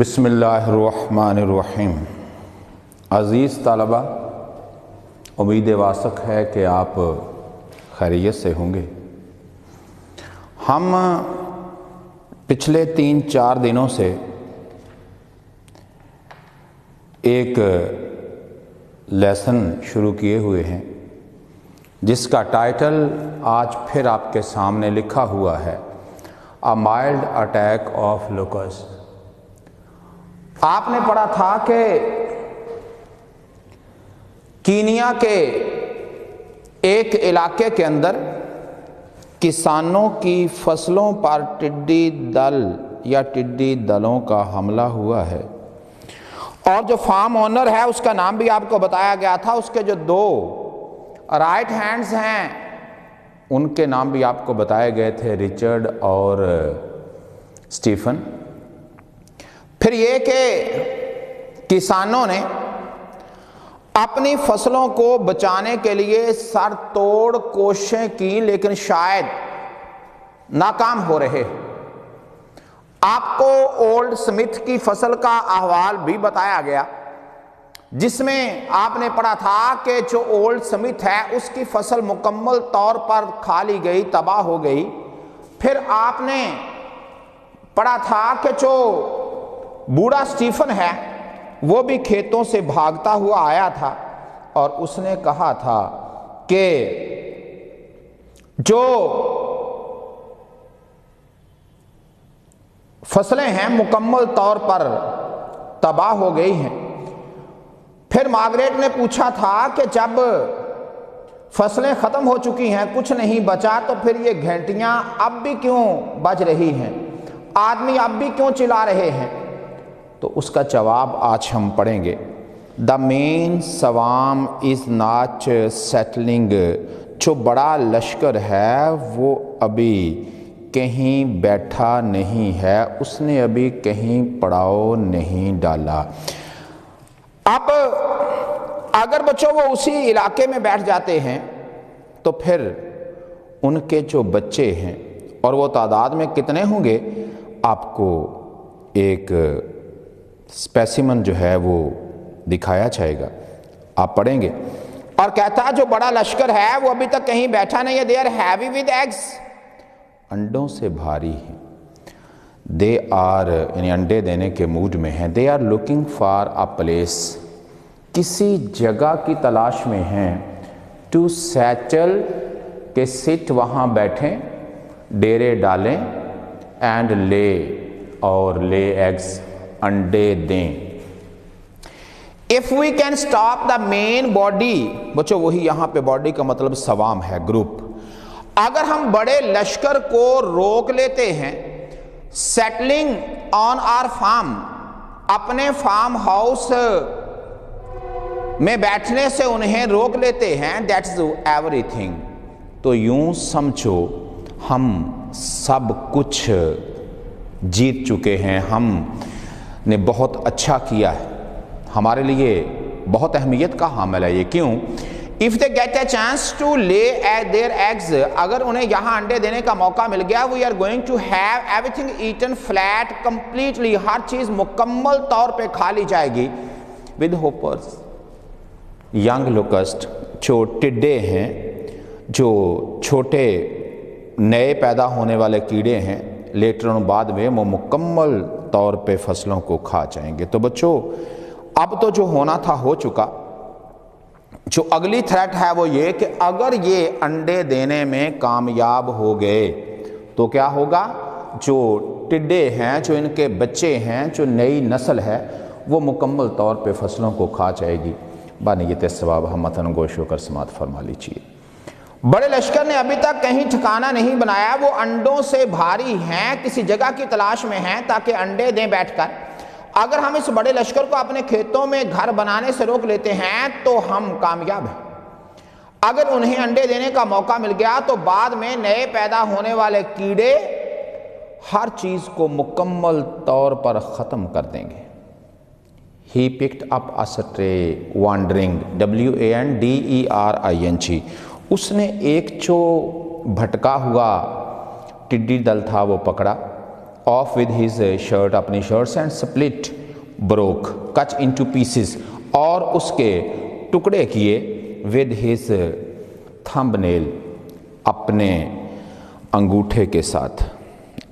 بسم اللہ الرحمن الرحیم۔ عزیز طالبہ امید واسق ہے کہ آپ خیریت سے ہوں گے۔ ہم پچھلے تین چار دنوں سے ایک لیسن شروع کیے ہوئے ہیں، جس کا ٹائٹل آج پھر آپ کے سامنے لکھا ہوا ہے۔ A mild attack of locust آپ نے پڑھا تھا کہ کینیا کے ایک علاقے کے اندر کسانوں کی فصلوں پر ٹڈی دل یا ٹڈی دلوں کا حملہ ہوا ہے۔ اور جو فارم اونر ہے، اس کا نام بھی آپ کو بتایا گیا تھا۔ اس کے جو دو رائٹ ہینڈز ہیں، ان کے نام بھی آپ کو بتائے گئے تھے۔ ریچرڈ اور سٹیفن۔ پھر یہ کہ کسانوں نے اپنی فصلوں کو بچانے کے لیے سر توڑ کوششیں کی، لیکن شاید ناکام ہو رہے آپ کو اولڈ سمتھ کی فصل کا احوال بھی بتایا گیا، جس میں آپ نے پڑھا تھا کہ جو اولڈ سمتھ ہے، اس کی فصل مکمل طور پر کھا لی گئی، تباہ ہو گئی۔ پھر آپ نے پڑھا تھا کہ جو بوڑھا سٹیفن ہے، وہ بھی کھیتوں سے بھاگتا ہوا آیا تھا اور اس نے کہا تھا کہ جو فصلیں ہیں مکمل طور پر تباہ ہو گئی ہیں۔ پھر مارگریٹ نے پوچھا تھا کہ جب فصلیں ختم ہو چکی ہیں، کچھ نہیں بچا تو پھر یہ گھنٹیاں اب بھی کیوں بج رہی ہیں؟ آدمی اب بھی کیوں چلا رہے ہیں؟ تو اس کا جواب آج ہم پڑھیں گے۔ دا مین سوام از ناچ سیٹلنگ جو بڑا لشکر ہے وہ ابھی کہیں بیٹھا نہیں ہے۔ اس نے ابھی کہیں پڑاؤ نہیں ڈالا۔ اب اگر بچوں وہ اسی علاقے میں بیٹھ جاتے ہیں تو پھر ان کے جو بچے ہیں اور وہ تعداد میں کتنے ہوں گے؟ آپ کو ایک اسپیسیمن جو ہے وہ دکھایا جائے گا۔ آپ پڑھیں گے۔ اور کہتا جو بڑا لشکر ہے وہ ابھی تک کہیں بیٹھا نہیں ہے۔ They are heavy with eggs انڈوں سے بھاری ہیں۔ دے آر یعنی انڈے دینے کے موڈ میں ہیں۔ They are looking for a place کسی جگہ کی تلاش میں ہیں۔ ٹو سیٹل کے سٹ وہاں بیٹھیں۔ ڈیرے ڈالیں۔ اینڈ لے اور لے ایگز انڈے دیں۔ If we can stop the main body بچو وہی یہاں پہ باڈی کا مطلب سوام ہے گروپ اگر ہم بڑے لشکر کو روک لیتے ہیں سیٹلنگ آن آر فارم اپنے فارم ہاؤس میں بیٹھنے سے انہیں روک لیتے ہیں دیٹس ایوری تھنگ تو یوں سمجھو، ہم سب کچھ جیت چکے ہیں، ہم نے بہت اچھا کیا ہے۔ ہمارے لیے بہت اہمیت کا حامل ہے۔ یہ کیوں؟ If they get a chance to lay their eggs اگر انہیں یہاں انڈے دینے کا موقع مل گیا we are going to have everything eaten flat completely ہر چیز مکمل طور پہ کھا لی جائے گی۔ ود ہوپرز ینگ لوکسٹ جو ٹڈے ہیں، جو چھوٹے نئے پیدا ہونے والے کیڑے ہیں لیٹر بعد میں وہ مکمل طور پہ فصلوں کو کھا جائیں گے۔ تو بچوں، اب تو جو ہونا تھا، ہو چکا۔ جو اگلی تھریٹ ہے وہ یہ کہ اگر یہ انڈے دینے میں کامیاب ہو گئے، تو کیا ہوگا؟ جو ٹڈے ہیں، جو ان کے بچے ہیں، جو نئی نسل ہے، وہ مکمل طور پہ فصلوں کو کھا جائے گی۔ بانیت ثواب ہم متن گوش ہو کر سماعت فرما لیجیے بڑے لشکر نے ابھی تک کہیں ٹھکانہ نہیں بنایا، وہ انڈوں سے بھاری ہیں، کسی جگہ کی تلاش میں ہیں تاکہ انڈے دیں بیٹھ کر۔ اگر ہم اس بڑے لشکر کو اپنے کھیتوں میں گھر بنانے سے روک لیتے ہیں تو ہم کامیاب ہیں۔ اگر انہیں انڈے دینے کا موقع مل گیا تو بعد میں نئے پیدا ہونے والے کیڑے ہر چیز کو مکمل طور پر ختم کر دیں گے۔ He picked up stray wandering W A N D E R I N G اس نے ایک جو بھٹکا ہوا ٹڈی دل تھا وہ پکڑا آف ود ہز شرٹ اپنی شرٹس اینڈ سپلٹ بروک کچ انٹو پیسز اور اس کے ٹکڑے کیے ود ہز تھمب نیل اپنے انگوٹھے کے ساتھ،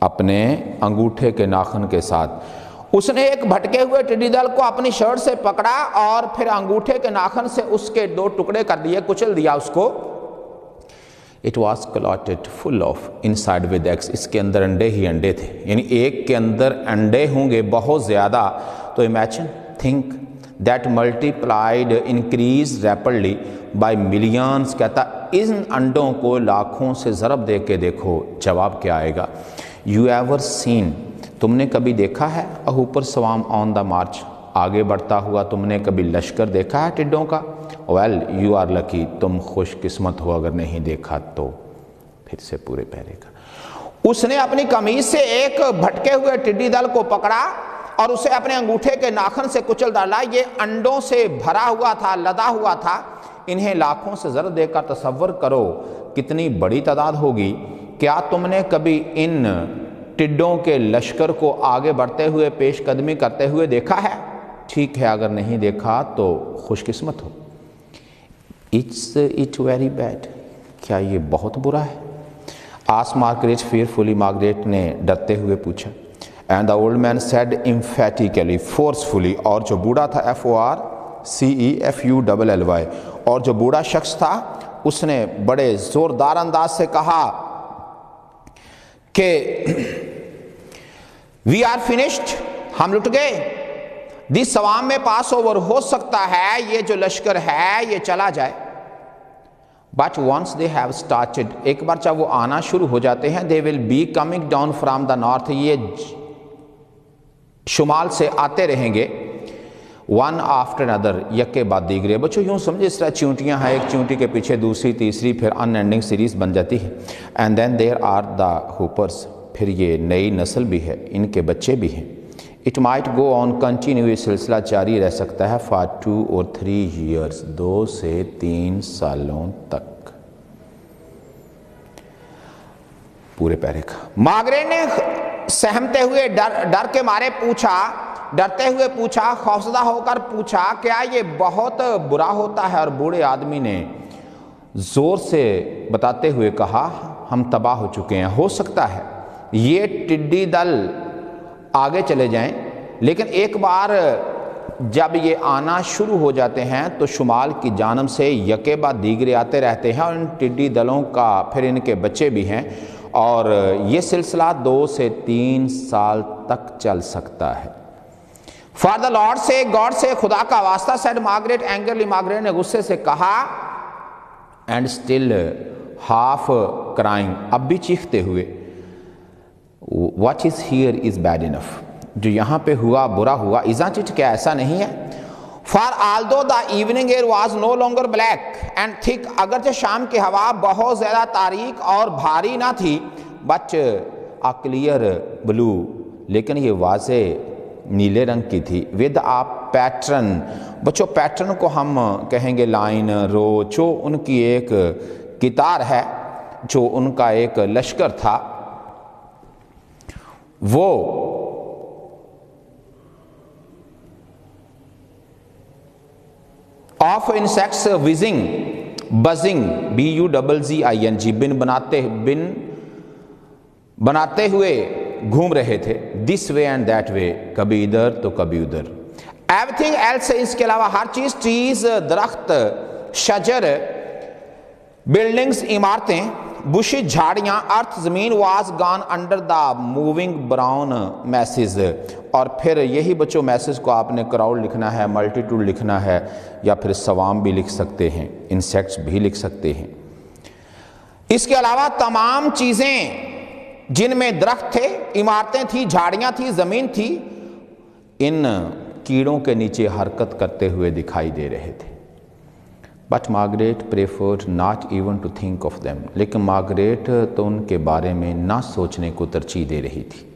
اپنے انگوٹھے کے ناخن کے ساتھ۔ اس نے ایک بھٹکے ہوئے ٹڈی دل کو اپنی شرٹ سے پکڑا اور پھر انگوٹھے کے ناخن سے اس کے دو ٹکڑے کر دیے، کچل دیا اس کو۔ It was clotted full of inside with eggs اس کے اندر انڈے ہی انڈے تھے یعنی ایک کے اندر انڈے ہوں گے بہت زیادہ تو imagine think that multiplied increase rapidly by millions کہتا ان انڈوں کو لاکھوں سے ضرب دے کے دیکھو جواب کیا آئے گا یو ایور سین تم نے کبھی دیکھا ہے اہوپر سوام آن دا مارچ آگے بڑھتا ہوا تم نے کبھی لشکر دیکھا ہے ٹڈوں کا؟ ویل یو آر لکی تم خوش قسمت ہو اگر نہیں دیکھا تو۔ پھر سے پورے پہرے کا۔ اس نے اپنی کمیز سے ایک بھٹکے ہوئے ٹڈی دل کو پکڑا اور اسے اپنے انگوٹھے کے ناخن سے کچل ڈالا۔ یہ انڈوں سے بھرا ہوا تھا، لدا ہوا تھا۔ انہیں لاکھوں سے ذرا دے کر تصور کرو کتنی بڑی تعداد ہوگی۔ کیا تم نے کبھی ان ٹڈوں کے لشکر کو آگے بڑھتے ہوئے پیش قدمی کرتے ہوئے دیکھا ہے؟ ٹھیک ہے، اگر نہیں دیکھا تو خوش قسمت ہو۔ اٹس اٹ ویری بیڈ کیا یہ بہت برا ہے؟ آس مارکریٹ فیئر فلی مارگریٹ نے ڈرتے ہوئے پوچھا۔ And the old man said emphatically forcefully اور جو بوڑھا تھا F O R C E F U double L Y اور جو بوڑھا شخص تھا، اس نے بڑے زوردار انداز سے کہا کہ وی آر فنشڈ ہم لٹ گئے۔ دس سوام میں پاس اوور ہو سکتا ہے، یہ جو لشکر ہے، یہ چلا جائے۔ But once they have started ایک بار جب وہ آنا شروع ہو جاتے ہیں they will be coming down from the north یہ شمال سے آتے رہیں گے۔ ون آفٹر ادر یک کے بعد دیگرے بچوں، یوں سمجھے اس طرح چونٹیاں ہیں، ایک چونٹی کے پیچھے دوسری، تیسری، پھر ان اینڈنگ سیریز بن جاتی ہے۔ And then there are the hoopers پھر یہ نئی نسل بھی ہے، ان کے بچے بھی ہیں۔ It might go on continue یہ سلسلہ جاری رہ سکتا ہے فار ٹو اور تھری ایئرس دو سے تین سالوں تک. پورے پیرے کا. ماگرے نے سہمتے ہوئے ڈر ڈر کے مارے پوچھا، ڈرتے ہوئے پوچھا، خوفزدہ ہو کر پوچھا، کیا یہ بہت برا ہوتا ہے? اور بوڑھے آدمی نے زور سے بتاتے ہوئے کہا، ہم تباہ ہو چکے ہیں. ہو سکتا ہے. یہ ٹڈی دل آگے چلے جائیں۔ لیکن ایک بار جب یہ آنا شروع ہو جاتے ہیں تو شمال کی جانب سے یکے بعد دیگرے آتے رہتے ہیں اور ان ٹڈی دلوں کا پھر ان کے بچے بھی ہیں۔ اور یہ سلسلہ دو سے تین سال تک چل سکتا ہے۔ فار دا لارڈ سے گاڈ سے خدا کا واسطہ سیڈ مارگریٹ اینگرلی مارگریٹ نے غصے سے کہا اینڈ اسٹل ہاف کرائنگ اب بھی چیختے ہوئے۔ What is here is bad enough جو یہاں پہ ہوا برا ہوا ازانٹ اٹ کیا ایسا نہیں ہے؟ For all though the evening air was no longer black and thick اگرچہ شام کی ہوا بہت زیادہ تاریخ اور بھاری نہ تھی بچ آ کلیئر بلو لیکن یہ واضح نیلے رنگ کی تھی۔ ود آ پیٹرن بچوں پیٹرن کو ہم کہیں گے لائن رو جو ان کی ایک کتار ہے، جو ان کا ایک لشکر تھا وہ of insects whizzing, buzzing B U double Z I N G بن بناتے بن بناتے ہوئے گھوم رہے تھے۔ دس وے اینڈ دیٹ وے کبھی ادھر تو کبھی ادھر۔ ایوری تھنگ ایلس اس کے علاوہ ہر چیز ٹریز درخت، شجر بلڈنگس عمارتیں بشی جھاڑیاں ارتھ زمین was gone under the moving brown masses اور پھر یہی بچوں میسز کو آپ نے کراؤڈ لکھنا ہے ملٹیٹوڈ لکھنا ہے، یا پھر سوام بھی لکھ سکتے ہیں، انسیکٹس بھی لکھ سکتے ہیں۔ اس کے علاوہ تمام چیزیں جن میں درخت تھے، عمارتیں تھیں، جھاڑیاں تھیں، زمین تھی، ان کیڑوں کے نیچے حرکت کرتے ہوئے دکھائی دے رہے تھے۔ But Margaret preferred not even to think of them لیکن مارگریٹ تو ان کے بارے میں نہ سوچنے کو ترجیح دے رہی تھی۔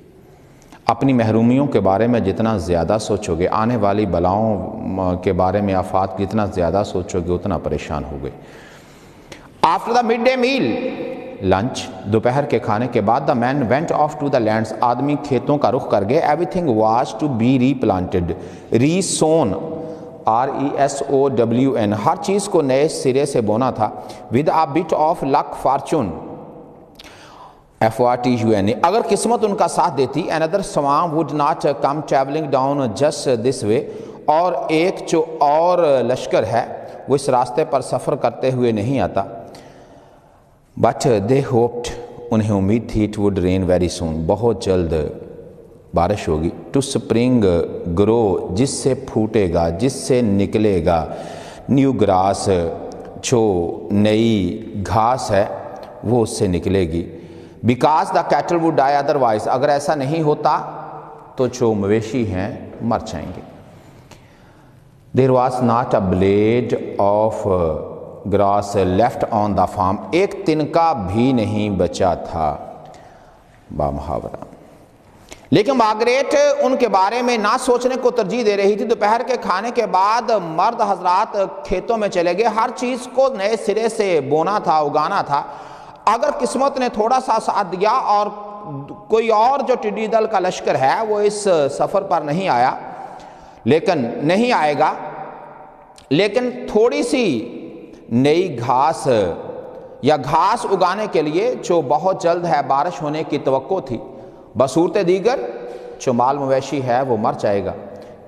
اپنی محرومیوں کے بارے میں جتنا زیادہ سوچو گے، آنے والی بلاؤں کے بارے میں آفات جتنا زیادہ سوچو گے، اتنا پریشان ہو گئے after the midday meal lunch دوپہر کے کھانے کے بعد the men went off to the lands آدمی کھیتوں کا رخ کر گئے۔ Everything was to be replanted resown R E S O W N ہر چیز کو نئے سرے سے بونا تھا۔ With a bit of luck fortune F R T U N A اگر قسمت ان کا ساتھ دیتی N other swarms would not come travelling down just this way اور ایک جو اور لشکر ہے، وہ اس راستے پر سفر کرتے ہوئے نہیں آتا۔ بٹ دے ہوپڈ انہیں امید تھی it would rain very soon بہت جلد بارش ہوگی ٹو سپرنگ گرو جس سے پھوٹے گا، جس سے نکلے گا، نیو گراس جو نئی گھاس ہے، وہ اس سے نکلے گی۔ Because the cattle would die otherwise اگر ایسا نہیں ہوتا، تو جو مویشی ہیں مر جائیں گے۔ There was not a blade of grass left on the farm ایک تنکا بھی نہیں بچا تھا۔ با محاورہ۔ لیکن ماگریٹ ان کے بارے میں نہ سوچنے کو ترجیح دے رہی تھی۔ دوپہر کے کھانے کے بعد مرد حضرات کھیتوں میں چلے گئے۔ ہر چیز کو نئے سرے سے بونا تھا، اگانا تھا۔ اگر قسمت نے تھوڑا سا ساتھ دیا اور کوئی اور جو ٹڈی دل کا لشکر ہے، وہ اس سفر پر نہیں آیا۔ لیکن نہیں آئے گا۔ لیکن تھوڑی سی نئی گھاس یا گھاس اگانے کے لیے جو بہت جلد ہے، بارش ہونے کی توقع تھی۔ بصورت دیگر جو مال مویشی ہے وہ مر جائے گا۔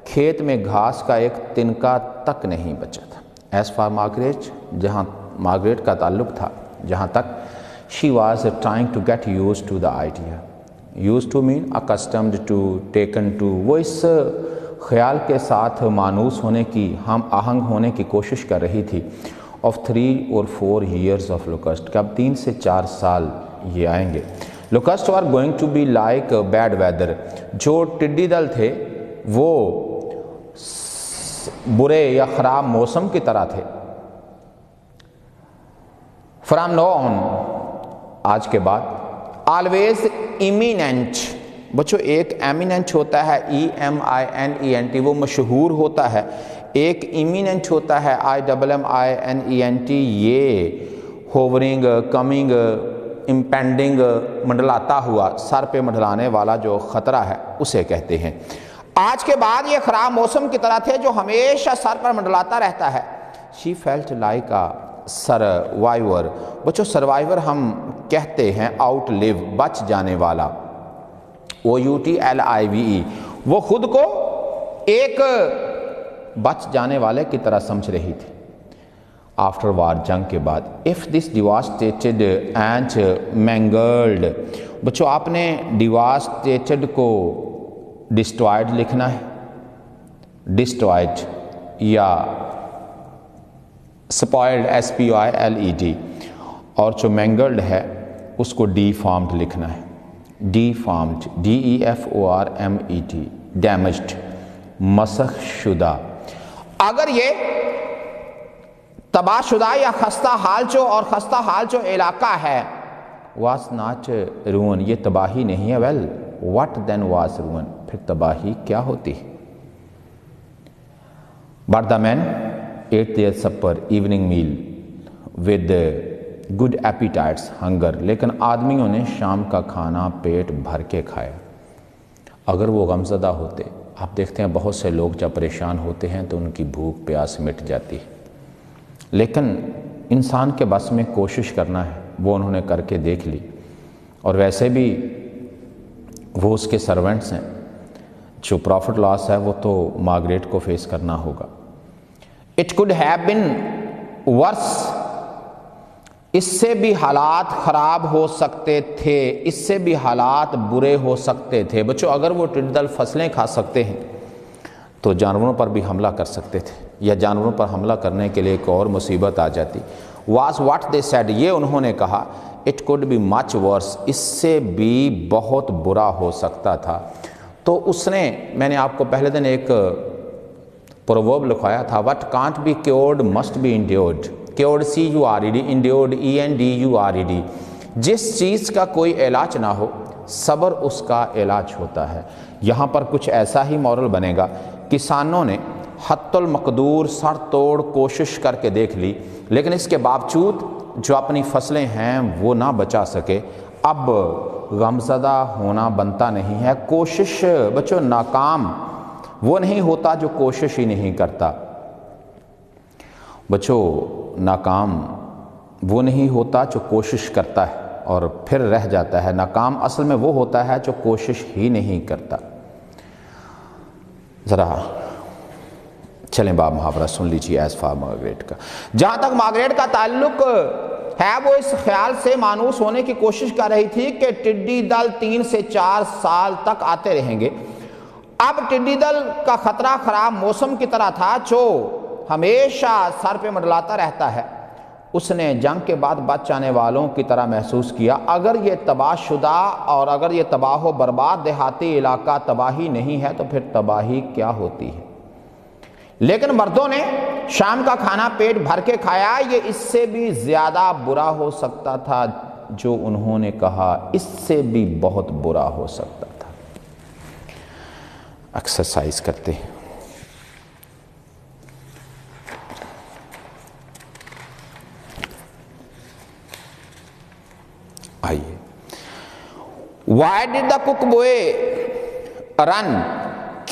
کھیت میں گھاس کا ایک تنکا تک نہیں بچا تھا۔ ایس فار مارگریٹ جہاں مارگریٹ کا تعلق تھا، جہاں تک she was trying to get used to the idea used to mean accustomed to taken to وہ اس خیال کے ساتھ مانوس ہونے کی، ہم آہنگ ہونے کی کوشش کر رہی تھی۔ آف تھری اور فور ایئرز آف لوکسٹ کہ اب تین سے چار سال یہ آئیں گے۔ Locust are going to be like bad weather. جو ٹڈی دل تھے، وہ برے یا خراب موسم کی طرح تھے۔ فرام نو آن، آج کے بعد، آلویز ایمیننٹ، بچو، ایک ایمیننٹ ہوتا ہے E M I N E N T وہ مشہور ہوتا ہے۔ ایک ایمیننٹ ہوتا ہے I double M I N E N T یہ ہوورنگ کمنگ امپینڈنگ uh, منڈلاتا ہوا، سر پہ منڈلانے والا جو خطرہ ہے، اسے کہتے ہیں۔ آج کے بعد یہ خراب موسم کی طرح تھے جو ہمیشہ سر پر منڈلاتا رہتا ہے۔ She felt like a survivor بچو سروائیور ہم کہتے ہیں آؤٹ لیو بچ جانے والا۔ O U T L I V E وہ خود کو ایک بچ جانے والے کی طرح سمجھ رہی تھی۔ آفٹر وار جنگ کے بعد اف دس ڈیواسٹیٹڈ اینڈ مینگلڈ بچو آپ نے ڈیواسٹیٹڈ کو ڈسٹوائڈ لکھنا ہے ڈسٹوائڈ یا spoiled S P I L E D اور جو مینگلڈ ہے اس کو ڈی فارمڈ لکھنا ہے deformed D E F O R M E T damaged مسخ شدہ اگر یہ تباہ شدہ یا خستہ حال چو اور خستہ حال چو علاقہ ہے۔ واس ناٹ رون یہ تباہی نہیں ہے۔ ویل وٹ دین واس رون پھر تباہی کیا ہوتی؟ But the men ate their supper evening meal with good appetites hunger لیکن آدمیوں نے شام کا کھانا پیٹ بھر کے کھایا۔ اگر وہ غمزدہ ہوتے، آپ دیکھتے ہیں بہت سے لوگ جب پریشان ہوتے ہیں تو ان کی بھوک پیاس مٹ جاتی۔ ہے لیکن انسان کے بس میں کوشش کرنا ہے، وہ انہوں نے کر کے دیکھ لی۔ اور ویسے بھی وہ اس کے سرونٹس ہیں۔ جو پروفٹ لاس ہے، وہ تو ماگریٹ کو فیس کرنا ہوگا۔ It could have been worse اس سے بھی حالات خراب ہو سکتے تھے۔ اس سے بھی حالات برے ہو سکتے تھے۔ بچوں، اگر وہ ٹڈل فصلیں کھا سکتے ہیں، تو جانوروں پر بھی حملہ کر سکتے تھے۔ یا جانوروں پر حملہ کرنے کے لیے ایک اور مصیبت آ جاتی۔ واز واٹ دے سیڈ، یہ انہوں نے کہا it could be much worse اس سے بھی بہت برا ہو سکتا تھا۔ تو اس نے، میں نے آپ کو پہلے دن ایک پروورب لکھوایا تھا what can't be cured must be endured cured C U R E D endured E N D U R E D جس چیز کا کوئی علاج نہ ہو، صبر اس کا علاج ہوتا ہے۔ یہاں پر کچھ ایسا ہی مورل بنے گا، کسانوں نے حت المقدور سر توڑ کوشش کر کے دیکھ لی، لیکن اس کے باوجود جو اپنی فصلیں ہیں وہ نہ بچا سکے۔ اب غمزدہ ہونا بنتا نہیں ہے۔ کوشش، بچوں، ناکام، وہ نہیں ہوتا جو کوشش ہی نہیں کرتا۔ بچوں، ناکام، وہ نہیں ہوتا جو کوشش کرتا ہے اور پھر رہ جاتا ہے۔ ناکام اصل میں وہ ہوتا ہے جو کوشش ہی نہیں کرتا۔ ذرا چلیں باب محاورہ، سن لیجیے ایز فار مارگریٹ کا۔ جہاں تک مارگریٹ کا تعلق ہے، وہ اس خیال سے مانوس ہونے کی کوشش کر رہی تھی کہ ٹڈی دل تین سے چار سال تک آتے رہیں گے۔ اب ٹڈی دل کا خطرہ خراب موسم کی طرح تھا، جو ہمیشہ سر پہ مڈلاتا رہتا ہے۔ اس نے جنگ کے بعد بچ جانے والوں کی طرح محسوس کیا۔ اگر یہ تباہ شدہ اور اگر یہ تباہ و برباد دیہاتی علاقہ تباہی نہیں ہے، تو پھر تباہی کیا ہوتی ہے؟ لیکن مردوں نے شام کا کھانا پیٹ بھر کے کھایا، یہ اس سے بھی زیادہ برا ہو سکتا تھا جو انہوں نے کہا۔ اس سے بھی بہت برا ہو سکتا تھا۔ ایکسرسائز کرتے ہیں۔ آئیے۔ وائی ڈیڈ دا کک بوئے رن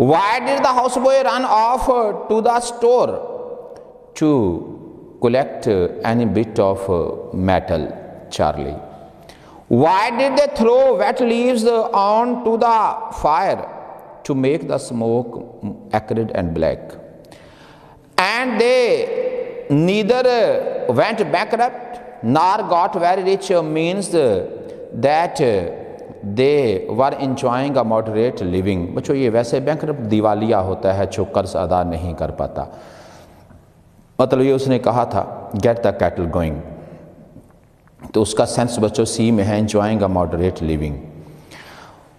why did the house boy run off to the store to collect any bit of metal charlie. Why did they throw wet leaves on to the fire to make the smoke acrid and black? And they neither went bankrupt nor got very rich uh, means uh, that uh, they were enjoying a moderate living. بچو یہ ویسے bankrupt دیوالیہ ہوتا ہے جو قرض ادا نہیں کر پاتا مطلب یہ اس نے کہا تھا گیٹ دا کیٹل گوئنگ تو اس کا سینس بچوں سی میں ہے enjoying a moderate living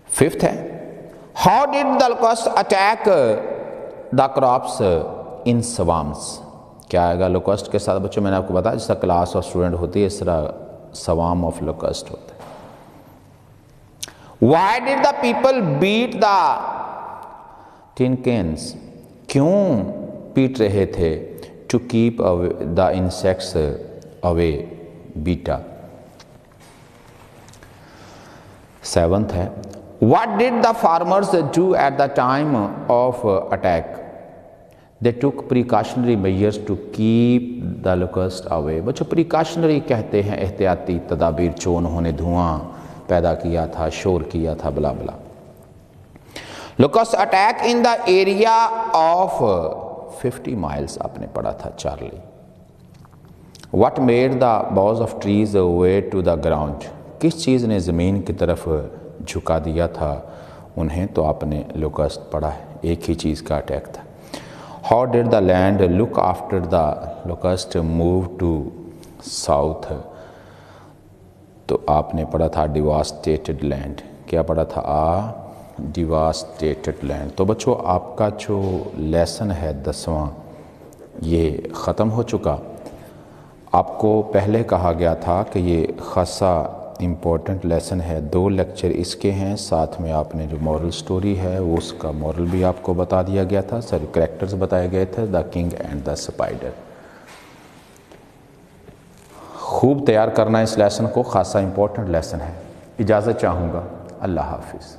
fifth ہے how did the locust attack the crops in swarms کیا آئے گا لوکسٹ کے ساتھ؟ بچوں، میں نے آپ کو بتایا، جس طرح کلاس آف اسٹوڈنٹ ہوتی ہے، اس طرح سوام آف لوکسٹ ہوتا ہے why did the people beat the tin cans کیوں پیٹ رہے تھے؟ To keep the insects away beta. Seventh ہے۔ What did the farmers do at the time of attack they took precautionary measures to keep the locust away بچوں precautionary کہتے ہیں، احتیاطی تدابیر جو انہوں نے دھواں پیدا کیا تھا، شور کیا تھا، blah blah. Locust attack in the area of fifty miles آپ نے پڑھا تھا Charlie. What made the boughs of trees weigh to the ground کس چیز نے زمین کی طرف جھکا دیا تھا؟ انہیں تو آپ نے لوکسٹ پڑھا ہے۔ ایک ہی چیز کا اٹیک تھا۔ How did the land look after the locust move to south تو آپ نے پڑھا تھا ڈیواسٹیٹڈ لینڈ کیا پڑھا تھا آ ڈیواسٹیٹڈ لینڈ تو بچوں آپ کا جو لیسن ہے دسواں یہ ختم ہو چکا آپ کو پہلے کہا گیا تھا کہ یہ خاصا امپورٹنٹ لیسن ہے۔ دو لیکچر اس کے ہیں، ساتھ میں آپ نے جو مورل سٹوری ہے، اس کا مورل بھی آپ کو بتا دیا گیا تھا۔ سر کریکٹرز بتائے گئے تھے the king and the spider خوب تیار کرنا اس لیسن کو، خاصا امپورٹنٹ لیسن ہے۔ اجازت چاہوں گا۔ اللہ حافظ۔